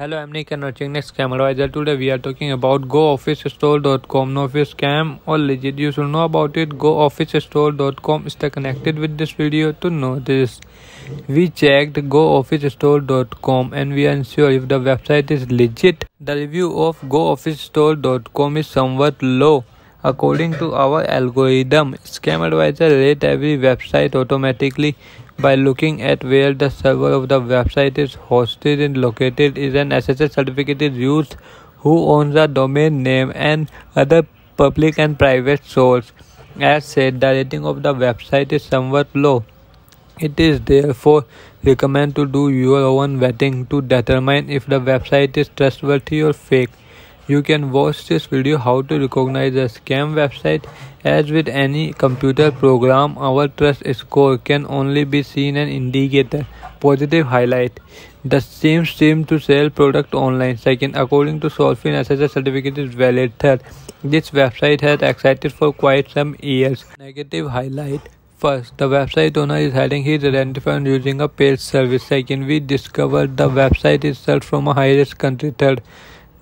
Hello, I'm Nick and watching Next ScamAdviser. Today we are talking about GoOfficeStore.com. No it's scam or legit, you should know about it. GoOfficeStore.com. Stay connected with this video to know this. We checked GoOfficeStore.com and we are sure if the website is legit. The review of GoOfficeStore.com is somewhat low. According to our algorithm, ScamAdviser rate every website automatically. By looking at where the server of the website is hosted and located is an SSL certificate is used who owns the domain name and other public and private source. As said the rating of the website is somewhat low. It is therefore recommend to do your own vetting to determine if the website is trustworthy or fake you can watch this video how to recognize a scam website. As with any computer program, our trust score can only be seen an indicator. Positive highlight. The same seem to sell product online. Second, according to Solfin, SSL certificate is valid. Third, this website has existed for quite some years. Negative highlight. First, the website owner is hiding his identifier using a paid service. Second, we discovered the website itself from a high-risk country. Third,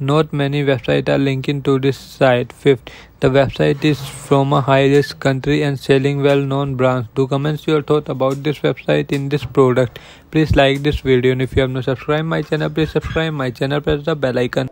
not many websites are linking to this site. Fifth, the website is from a high-risk country and selling well-known brands. Do comment your thought about this website in this product. Please like this video and if you have not subscribed my channel, please subscribe my channel. Press the bell icon.